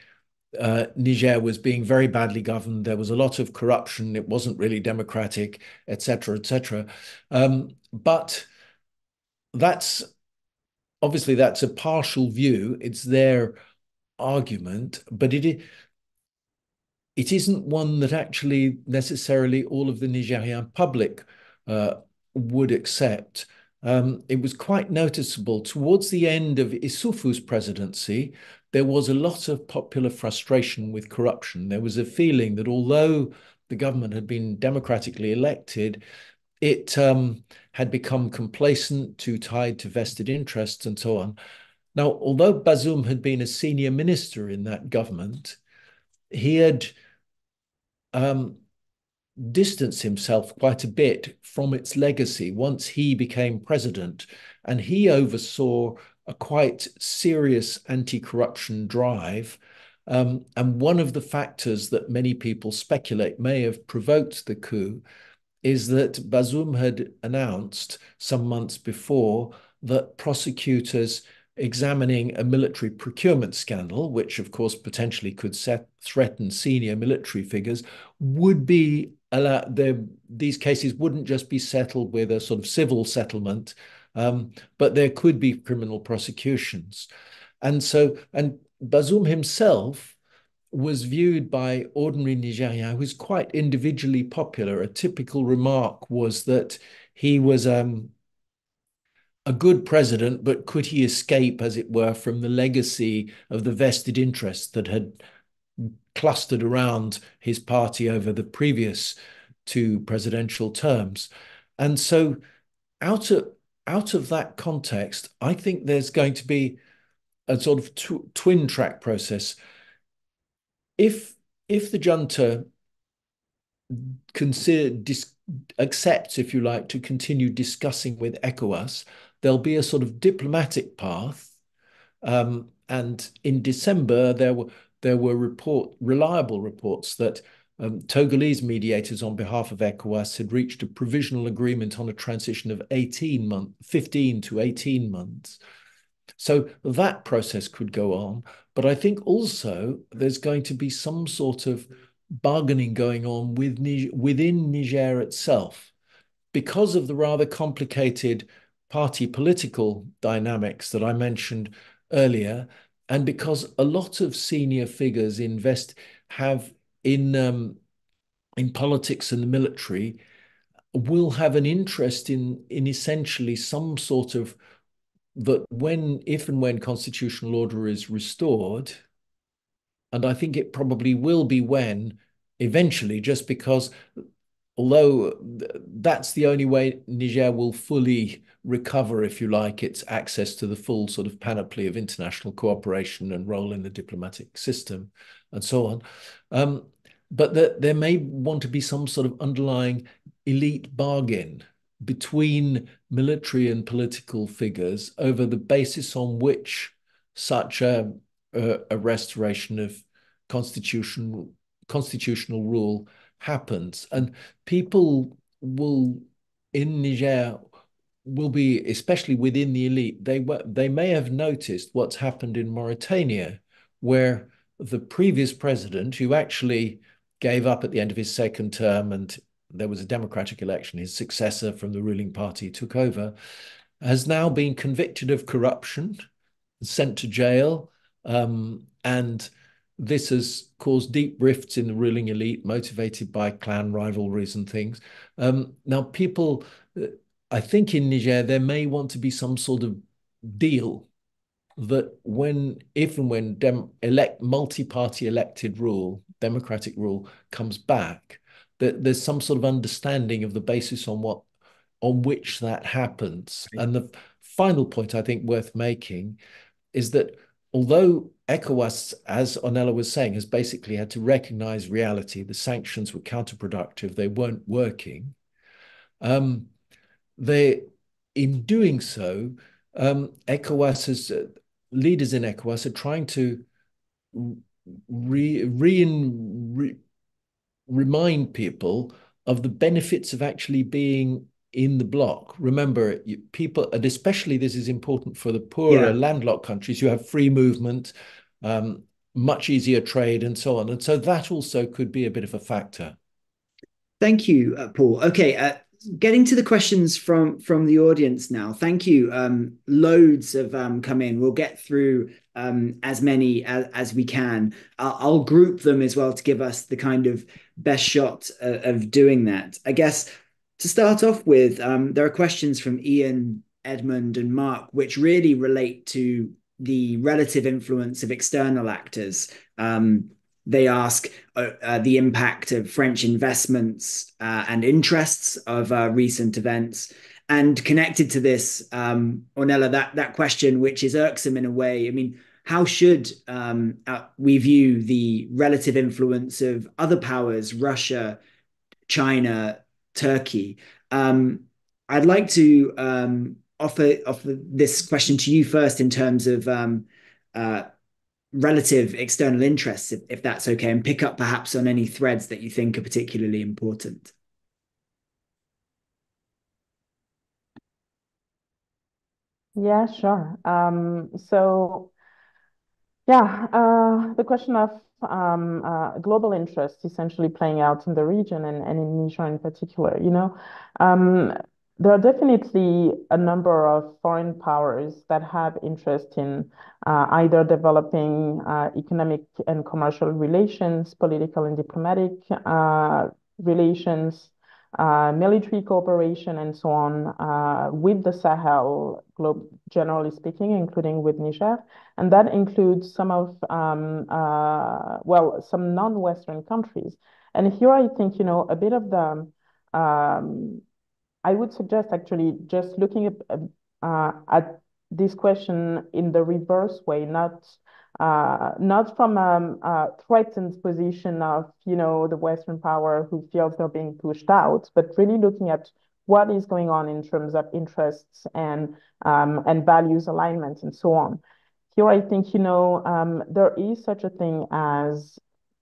uh, Niger was being very badly governed. There was a lot of corruption. It wasn't really democratic, etc., etc. Um, but that's obviously that's a partial view. It's their argument, but it it isn't one that actually necessarily all of the Nigerien public uh, would accept. Um, it was quite noticeable towards the end of Issoufou's presidency there was a lot of popular frustration with corruption. There was a feeling that although the government had been democratically elected, it um, had become complacent, too tied to vested interests, and so on. Now, although Bazoum had been a senior minister in that government, he had um, distanced himself quite a bit from its legacy once he became president, and he oversaw a quite serious anti-corruption drive. Um, and one of the factors that many people speculate may have provoked the coup is that Bazoum had announced some months before that prosecutors examining a military procurement scandal, which of course potentially could set, threaten senior military figures, would be allowed. These cases wouldn't just be settled with a sort of civil settlement um, but there could be criminal prosecutions. And so, and Bazoum himself was viewed by ordinary Nigeriens was quite individually popular. A typical remark was that he was um, a good president, but could he escape, as it were, from the legacy of the vested interests that had clustered around his party over the previous two presidential terms? And so, out of out of that context, I think there's going to be a sort of tw twin track process. If if the junta consider accepts, if you like, to continue discussing with ECOWAS, there'll be a sort of diplomatic path. Um, and in December, there were there were report reliable reports that um, Togolese mediators on behalf of ECOWAS had reached a provisional agreement on a transition of 18 months, 15 to 18 months. So that process could go on. But I think also there's going to be some sort of bargaining going on with within Niger itself because of the rather complicated party political dynamics that I mentioned earlier, and because a lot of senior figures invest have in um, in politics and the military will have an interest in in essentially some sort of that when if and when constitutional order is restored and i think it probably will be when eventually just because although that's the only way niger will fully recover if you like its access to the full sort of panoply of international cooperation and role in the diplomatic system and so on. Um, but that there may want to be some sort of underlying elite bargain between military and political figures over the basis on which such a, a, a restoration of constitutional constitutional rule happens. And people will in Niger will be especially within the elite they they may have noticed what's happened in Mauritania where the previous president who actually gave up at the end of his second term and there was a democratic election, his successor from the ruling party took over, has now been convicted of corruption, sent to jail, um, and this has caused deep rifts in the ruling elite, motivated by clan rivalries and things. Um, now, people, I think in Niger, there may want to be some sort of deal that when, if and when dem elect multi-party elected rule, democratic rule comes back, that there's some sort of understanding of the basis on what on which that happens. And the final point I think worth making is that although ECOWAS, as Ornella was saying, has basically had to recognize reality, the sanctions were counterproductive, they weren't working. Um, they, in doing so, um, ECOWAS has, uh, leaders in ECOWAS are trying to re, re, re, remind people of the benefits of actually being in the bloc. Remember, people, and especially this is important for the poorer yeah. landlocked countries, you have free movement, um, much easier trade, and so on. And so that also could be a bit of a factor. Thank you, uh, Paul. Okay, uh, getting to the questions from from the audience now. Thank you. Um, loads have um, come in. We'll get through um, as many as, as we can. I'll, I'll, group them as well to give us the kind of best shot uh, of doing that. I guess to start off with, um, there are questions from Ian, Edmund, and Mark, which really relate to the relative influence of external actors. Um, they ask uh, uh, the impact of French investments uh, and interests of uh, recent events. And connected to this, um, Ornella, that that question, which is irksome in a way. I mean, how should um, we view the relative influence of other powers, Russia, China, Turkey? Um, I'd like to um, offer offer this question to you first in terms of um, uh, relative external interests, if, if that's okay, and pick up perhaps on any threads that you think are particularly important. Yeah, sure. Um, so yeah, uh, the question of um, uh, global interest essentially playing out in the region and, and in Niger in particular, you know, um, there are definitely a number of foreign powers that have interest in uh, either developing uh, economic and commercial relations, political and diplomatic uh, relations, uh, military cooperation and so on uh, with the Sahel, globe, generally speaking, including with Niger. And that includes some of, um, uh, well, some non-Western countries. And here I think, you know, a bit of the, um, I would suggest actually just looking at, uh, at this question in the reverse way, not uh, not from um, a threatened position of, you know, the Western power who feels they're being pushed out, but really looking at what is going on in terms of interests and um, and values alignment and so on. Here, I think, you know, um, there is such a thing as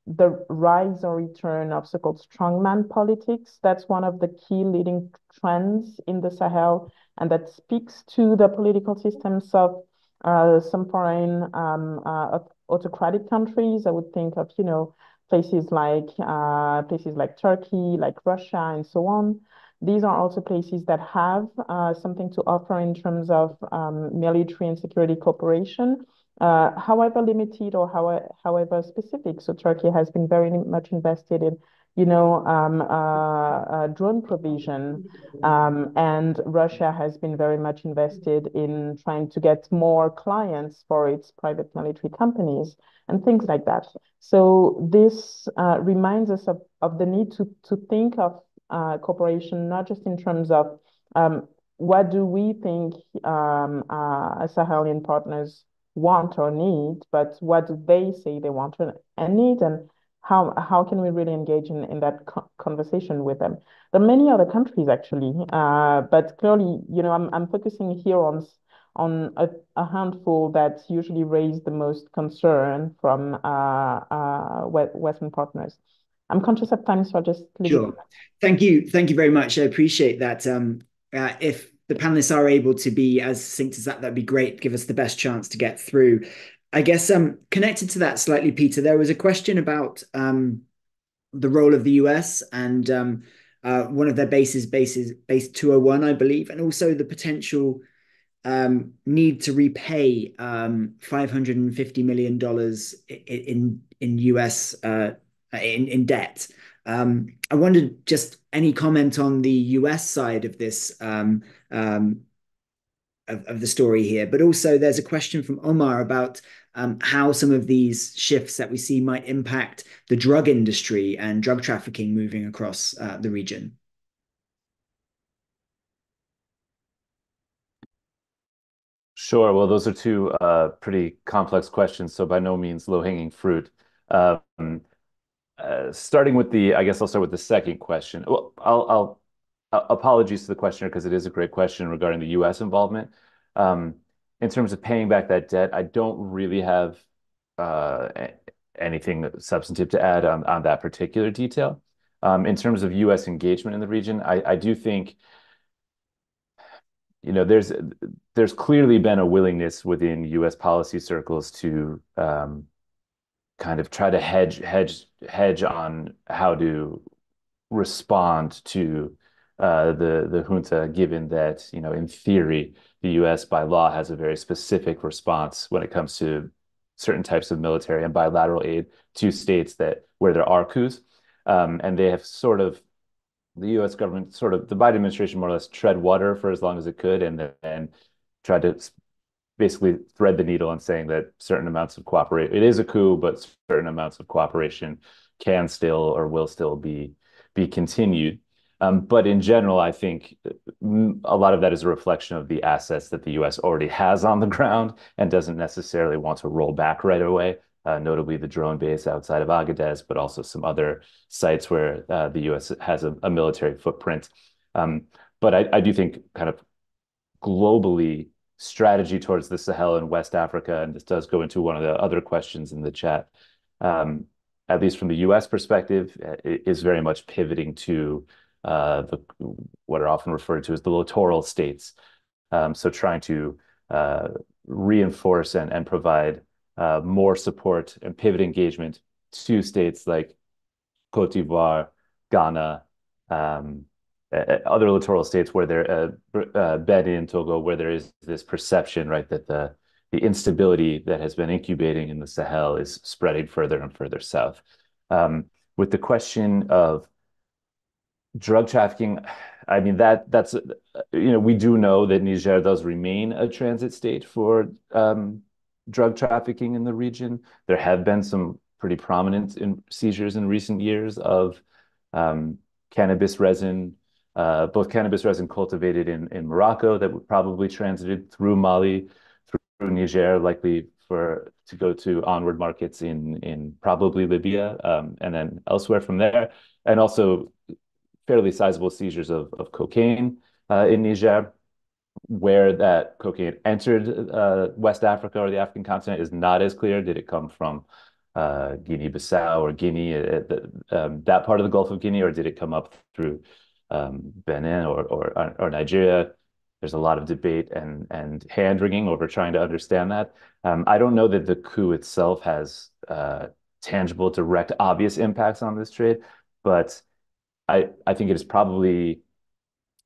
the rise or return of so-called strongman politics. That's one of the key leading trends in the Sahel, and that speaks to the political systems of uh, some foreign um, uh, autocratic countries. I would think of, you know, places like uh, places like Turkey, like Russia, and so on. These are also places that have uh, something to offer in terms of um, military and security cooperation, uh, however limited or however, however specific. So Turkey has been very much invested in you know, um, uh, uh, drone provision. Um, and Russia has been very much invested in trying to get more clients for its private military companies and things like that. So this uh, reminds us of, of the need to, to think of uh, cooperation, not just in terms of um, what do we think um, uh, Sahelian partners want or need, but what do they say they want and need, and how how can we really engage in, in that co conversation with them? There are many other countries actually, uh, but clearly, you know, I'm I'm focusing here on on a, a handful that usually raise the most concern from uh, uh, Western partners. I'm conscious of time, so I'll just sure. Thank you, thank you very much. I appreciate that. Um, uh, if the panelists are able to be as succinct as that, that'd be great. Give us the best chance to get through. I guess um, connected to that slightly, Peter, there was a question about um, the role of the US and um, uh, one of their bases, bases, base 201, I believe, and also the potential um, need to repay um, $550 million in, in US uh, in, in debt. Um, I wondered just any comment on the US side of this um, um, of, the story here, but also there's a question from Omar about how some of these shifts that we see might impact the drug industry and drug trafficking moving across uh, the region. Sure. Well, those are two uh, pretty complex questions, so by no means low-hanging fruit. Uh, starting with the, I guess I'll start with the second question. Well, I'll, I'll uh, apologies to the questioner because it is a great question regarding the U.S. involvement. Um, in terms of paying back that debt, I don't really have uh, anything substantive to add on, on that particular detail. Um, in terms of U.S. engagement in the region, I, I do think you know there's there's clearly been a willingness within U.S. policy circles to um, kind of try to hedge hedge hedge on how to respond to uh, the the junta, given that you know in theory the U.S. by law has a very specific response when it comes to certain types of military and bilateral aid to states that where there are coups, um, and they have sort of the U.S. government sort of the Biden administration more or less tread water for as long as it could, and then tried to basically thread the needle in saying that certain amounts of cooperation it is a coup, but certain amounts of cooperation can still or will still be be continued. Um, but in general, I think mm, a lot of that is a reflection of the assets that the U.S. already has on the ground and doesn't necessarily want to roll back right away, uh, notably the drone base outside of Agadez, but also some other sites where uh, the U.S. has a military footprint. Um, but I do think kind of globally, strategy towards the Sahel and West Africa, and this does go into one of the other questions in the chat, um, at least from the U.S. perspective, is very much pivoting to uh, the what are often referred to as the littoral states. Um, so trying to uh, reinforce and, provide uh, more support and pivot engagement to states like Cote d'Ivoire, Ghana, um, other littoral states where there, uh, uh, Benin, Togo, where there is this perception, right, that the the instability that has been incubating in the Sahel is spreading further and further south. Um, with the question of drug trafficking, I mean, that that's, you know, we do know that Niger does remain a transit state for um, drug trafficking in the region. There have been some pretty prominent in seizures in recent years of um, cannabis resin, uh, both cannabis resin cultivated in, in Morocco that would probably transited through Mali, through Niger, likely for to go to onward markets in in probably Libya, um, and then elsewhere from there, and also fairly sizable seizures of, of cocaine uh, in Niger. Where that cocaine entered uh, West Africa or the African continent is not as clear. Did it come from uh, Guinea-Bissau or Guinea, uh, um, that part of the Gulf of Guinea, or did it come up through um, Benin or, or, or Nigeria? There's a lot of debate and and hand wringing over trying to understand that. Um, I don't know that the coup itself has uh, tangible, direct, obvious impacts on this trade, but I I think it is probably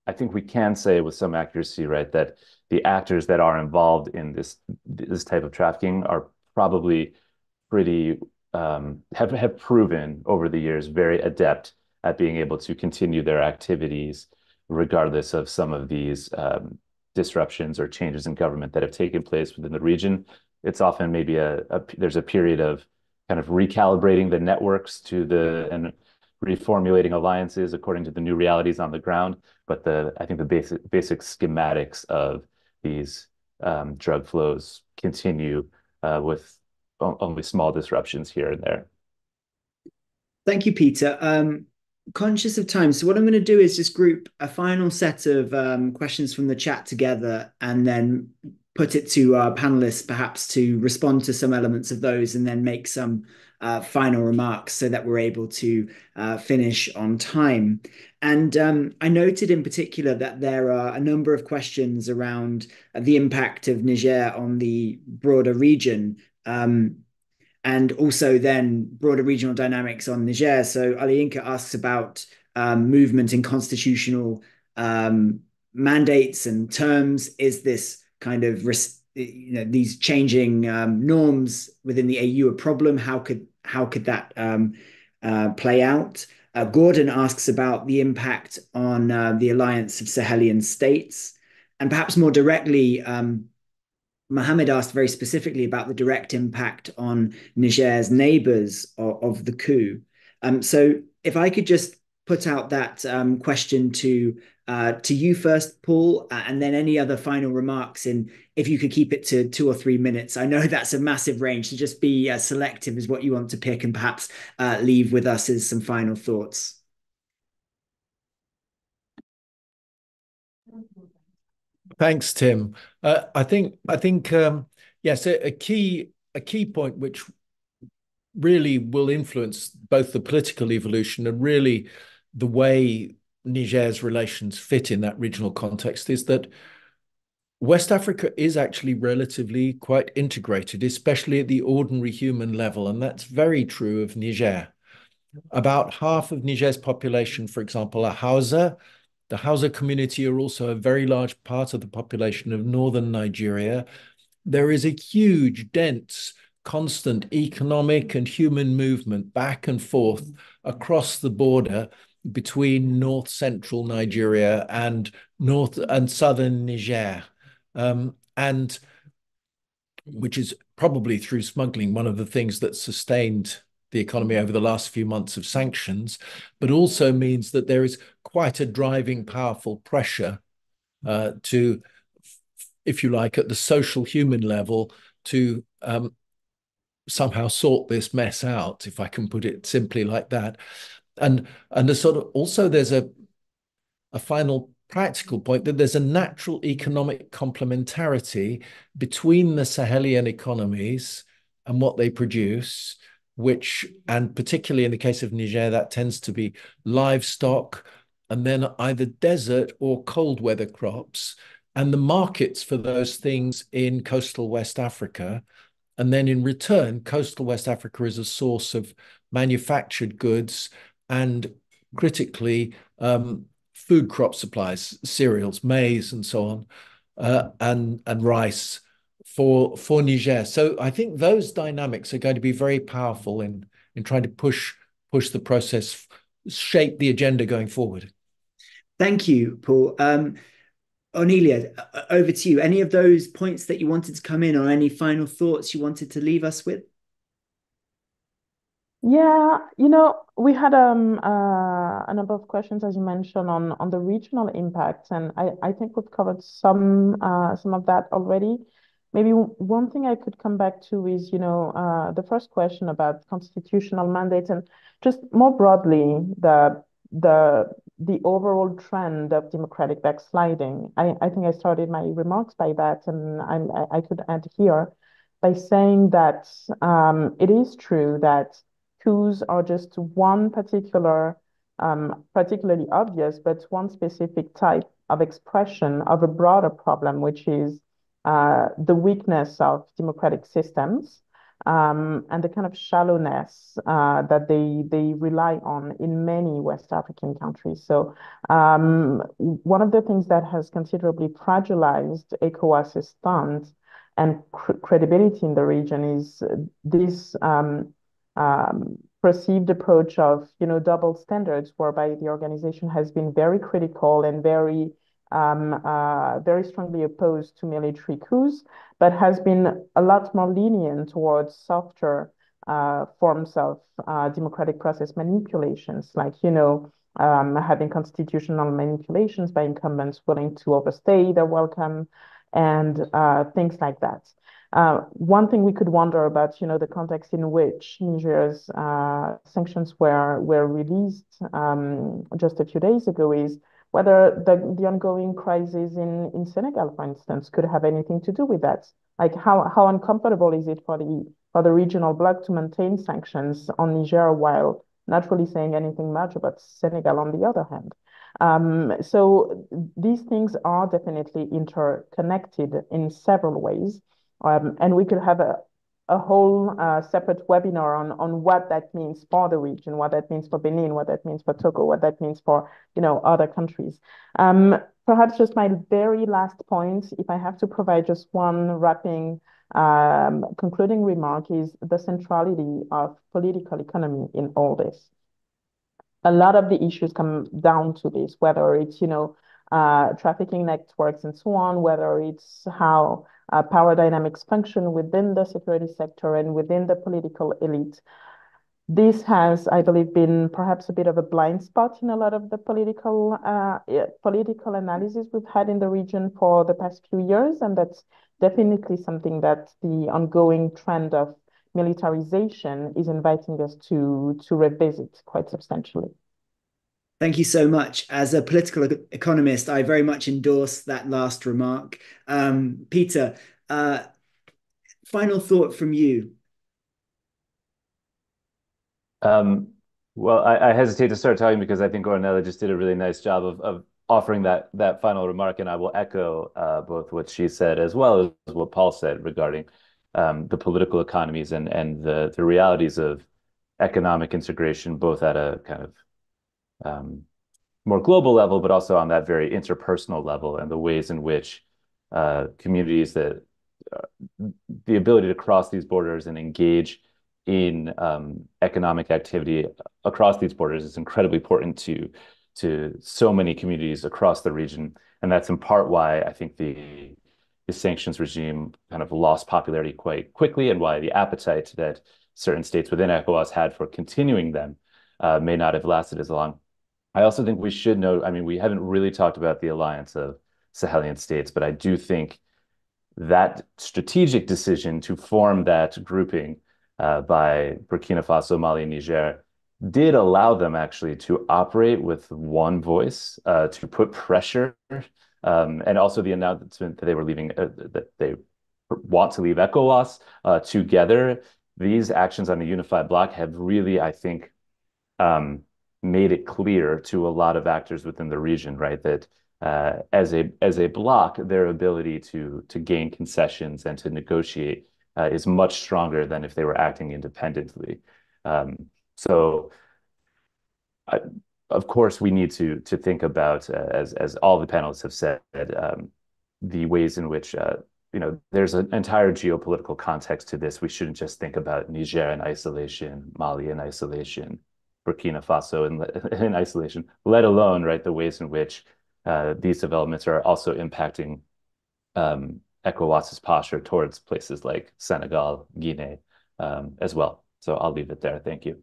I think we can say with some accuracy, right, that the actors that are involved in this this type of trafficking are probably pretty um, have have proven over the years very adept at being able to continue their activities regardless of some of these um, disruptions or changes in government that have taken place within the region. It's often maybe a, a there's a period of kind of recalibrating the networks to the and reformulating alliances according to the new realities on the ground. But the I think the basic basic schematics of these um, drug flows continue uh, with only small disruptions here and there. Thank you, Peter. Um, conscious of time, so what I'm going to do is just group a final set of um, questions from the chat together and then put it to our panelists, perhaps to respond to some elements of those and then make some uh, final remarks so that we're able to uh, finish on time. And um, I noted in particular that there are a number of questions around the impact of Niger on the broader region. Um, and also then broader regional dynamics on Niger. So Aliyinka asks about um, movement in constitutional um, mandates and terms. Is this kind of you know these changing um, norms within the AU a problem? How could how could that um, uh, play out? Uh, Gordon asks about the impact on uh, the alliance of Sahelian states, and perhaps more directly, um, Mohammed asked very specifically about the direct impact on Niger's neighbors of, of the coup. Um, so if I could just put out that um, question to uh, to you first, Paul, uh, and then any other final remarks. In if you could keep it to two or three minutes. I know *laughs* that's a massive range. To just be uh, selective is what you want to pick, and perhaps uh, leave with us as some final thoughts. Thanks, Tim. Uh, I think I think um, yes, a, a key a key point which really will influence both the political evolution and really the way Niger's relations fit in that regional context is that West Africa is actually relatively quite integrated, especially at the ordinary human level, and that's very true of Niger. About half of Niger's population, for example, are Hausa, the Hausa community are also a very large part of the population of northern Nigeria. There is a huge, dense, constant economic and human movement back and forth across the border between north central Nigeria and north and southern Niger. Um, and which is probably through smuggling one of the things that sustained the economy over the last few months of sanctions, but also means that there is quite a driving, powerful pressure uh, to, if you like, at the social human level, to um, somehow sort this mess out, if I can put it simply like that. And and the sort of also there's a a final practical point that there's a natural economic complementarity between the Sahelian economies and what they produce which, and particularly in the case of Niger, that tends to be livestock and then either desert or cold weather crops, and the markets for those things in coastal West Africa. And then in return, coastal West Africa is a source of manufactured goods and critically um, food crop supplies, cereals, maize, and so on, uh, and and rice for for Niger. So I think those dynamics are going to be very powerful in in trying to push push the process, shape the agenda going forward. Thank you, Paul. Um, Ornella, over to you. Any of those points that you wanted to come in, or any final thoughts you wanted to leave us with? Yeah, you know, we had um uh, a number of questions, as you mentioned, on on the regional impacts, and I I think we've covered some uh, some of that already. Maybe one thing I could come back to is, you know, uh, the first question about constitutional mandates and just more broadly, the the the overall trend of democratic backsliding. I, I think I started my remarks by that, and I, I could add here by saying that um, it is true that coups are just one particular, um, particularly obvious, but one specific type of expression of a broader problem, which is the weakness of democratic systems um, and the kind of shallowness uh, that they they rely on in many West African countries. So um, one of the things that has considerably fragilized ECOWAS's stance and cr credibility in the region is this um, um, perceived approach of you know double standards, whereby the organization has been very critical and very um, uh, very strongly opposed to military coups, but has been a lot more lenient towards softer uh, forms of uh, democratic process manipulations, like, you know, um, having constitutional manipulations by incumbents willing to overstay their welcome and uh, things like that. Uh, one thing we could wonder about, you know, the context in which Niger's uh, sanctions were were released um, just a few days ago is whether the, the ongoing crisis in, in Senegal, for instance, could have anything to do with that. Like how, how uncomfortable is it for the for the regional bloc to maintain sanctions on Niger while not really saying anything much about Senegal on the other hand. Um, so these things are definitely interconnected in several ways. Um, and we could have a, a whole uh, separate webinar on, on what that means for the region, what that means for Benin, what that means for Togo, what that means for, you know, other countries. Um, perhaps just my very last point, if I have to provide just one wrapping um, concluding remark is the centrality of political economy in all this. A lot of the issues come down to this, whether it's, you know, uh, trafficking networks and so on, whether it's how uh, power dynamics function within the security sector and within the political elite. This has, I believe, been perhaps a bit of a blind spot in a lot of the political uh, political analysis we've had in the region for the past few years, and that's definitely something that the ongoing trend of militarization is inviting us to to revisit quite substantially. Thank you so much. As a political economist, I very much endorse that last remark. Um, Peter, uh, final thought from you. Um, well, I, I, hesitate to start talking because I think Ornella just did a really nice job of, of offering that that final remark, and I will echo uh, both what she said as well as what Paul said regarding um, the political economies and and the the realities of economic integration, both at a kind of um, more global level, but also on that very interpersonal level and the ways in which uh, communities that uh, the ability to cross these borders and engage in um, economic activity across these borders is incredibly important to to so many communities across the region, and that's in part why I think the the sanctions regime kind of lost popularity quite quickly, and why the appetite that certain states within ECOWAS had for continuing them uh, may not have lasted as long. I also think we should note, I mean, we haven't really talked about the alliance of Sahelian states, but I do think that strategic decision to form that grouping uh, by Burkina Faso, Mali, Niger did allow them actually to operate with one voice, uh, to put pressure, um, and also the announcement that they were leaving, uh, that they want to leave ECOWAS uh, together. These actions on the unified bloc have really, I think, um, made it clear to a lot of actors within the region, right, that uh, as a as a bloc, their ability to to gain concessions and to negotiate uh, is much stronger than if they were acting independently. Um, so, I, of course, we need to to think about, uh, as as all the panelists have said, um, the ways in which uh, you know there's an entire geopolitical context to this. We shouldn't just think about Niger in isolation, Mali in isolation, Burkina Faso in, *laughs* in isolation, let alone right the ways in which uh, these developments are also impacting um, ECOWAS's posture towards places like Senegal, Guinea, um, as well. So I'll leave it there. Thank you.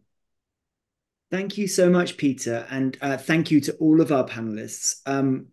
Thank you so much, Peter, and uh, thank you to all of our panelists. Um,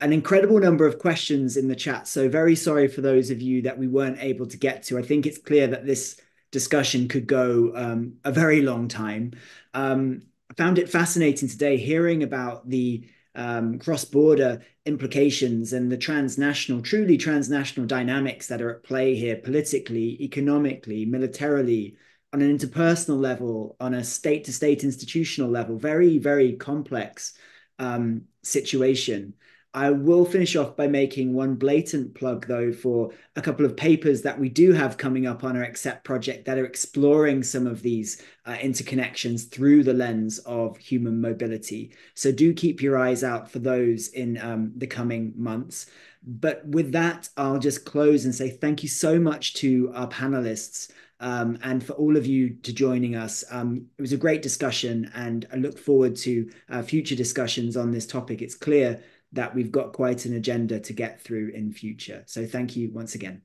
an incredible number of questions in the chat, so very sorry for those of you that we weren't able to get to. I think it's clear that this discussion could go um, a very long time. Um, I found it fascinating today hearing about the um, cross-border implications and the transnational, truly transnational dynamics that are at play here politically, economically, militarily, on an interpersonal level, on a state-to-state institutional level, very, very complex um, situation. I will finish off by making one blatant plug, though, for a couple of papers that we do have coming up on our XCEPT project that are exploring some of these uh, interconnections through the lens of human mobility. So do keep your eyes out for those in um, the coming months. But with that, I'll just close and say thank you so much to our panelists. Um, and for all of you to joining us. Um, it was a great discussion, and I look forward to uh, future discussions on this topic. It's clear that we've got quite an agenda to get through in future. So thank you once again.